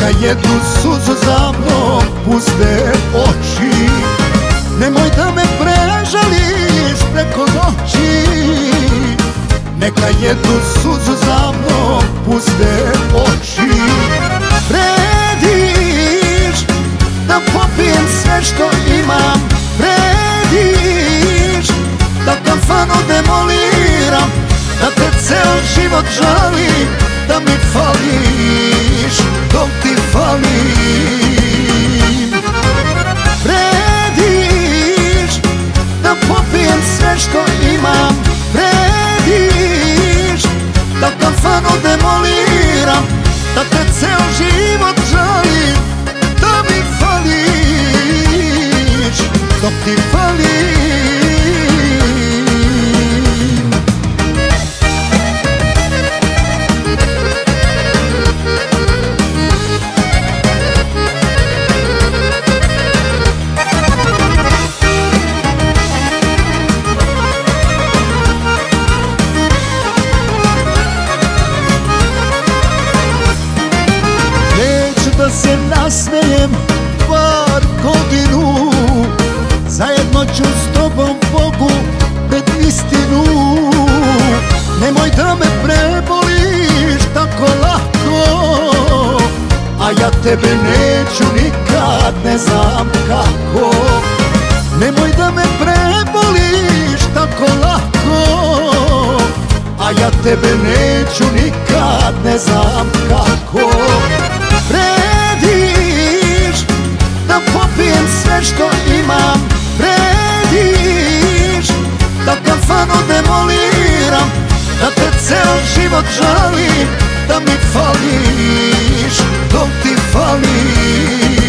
Neka jednu suzu za mnom puste oči. Nemoj da me preželiš preko noći. Neka jednu suzu za mnom puste oči. Prediš da popijem sve što imam. Prediš da kafanu demoliram Da te ceo život žalim Da mi fališ Da te nasmejem par godinu Zajedno ću s tobom Bogu pred istinu. Nemoj da me preboliš tako lako A ja tebe neću nikad, ne znam kako. Nemoj da me preboliš tako lako A ja tebe neću nikad, ne znam kako sve što imam Prediš da kafanu demoliram Da te ceo život žalim Da mi fališ. Dok ti falim